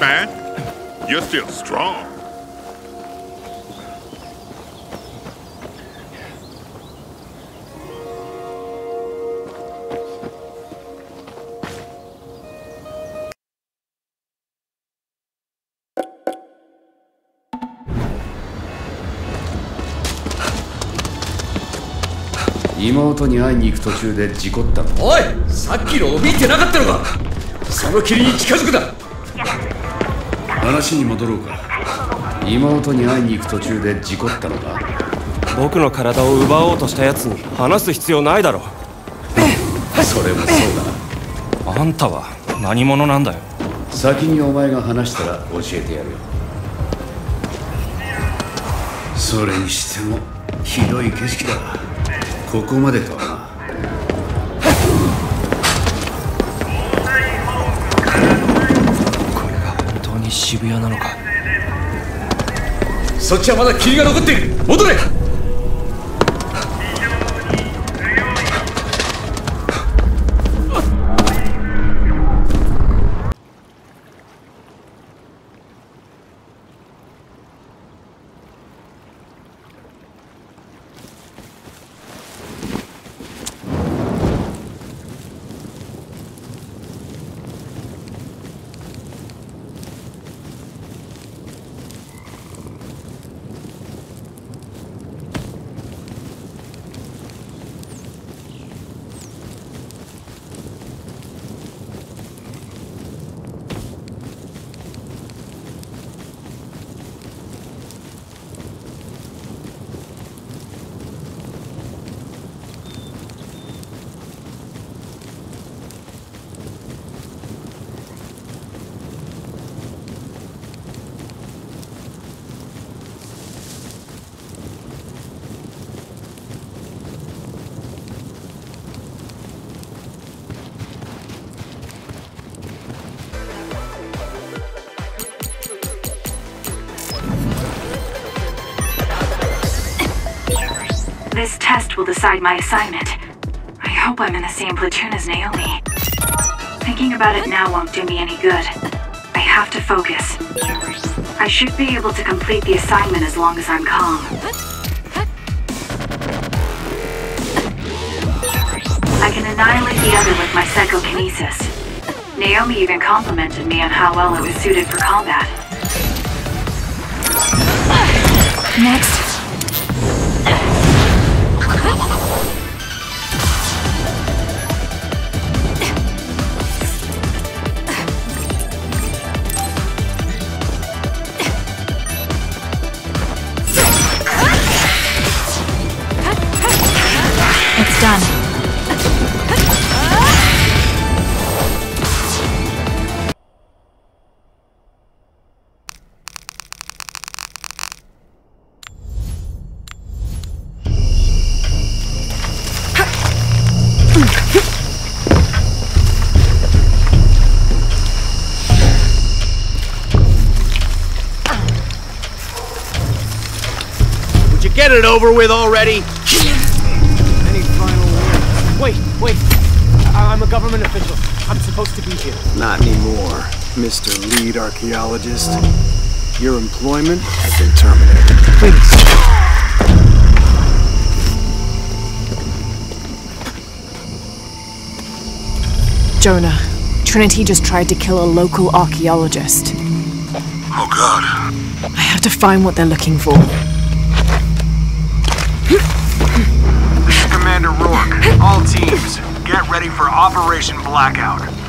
man. You're still strong.「妹に会いに行く途中で事故ったのおいさっきの怯えてなかったのかその霧に近づくな話に戻ろうか。妹に会いに行く途中で事故ったのか？僕の体を奪おうとしたやつに話す必要ないだろそれもそうだあんたは何者なんだよ。先にお前が話したら教えてやるよ。それにしてもひどい景色だ。ここまでとはな渋谷なのか？そっちはまだ霧が残っている。戻れ。This test will decide my assignment. I hope I'm in the same platoon as Naomi. Thinking about it now won't do me any good. I have to focus. I should be able to complete the assignment as long as I'm calm. I can annihilate the other with my psychokinesis. Naomi even complimented me on how well it was suited for combat. Next. ハハハハ! You get it over with already? Any final words? Wait, wait. I- I'm a government official. I'm supposed to be here. Not anymore, Mr. Lead Archaeologist. Your employment has been terminated. Please. Jonah, Trinity just tried to kill a local archaeologist. Oh, God. I have to find what they're looking for. Commander Rourke, all teams, get ready for Operation Blackout.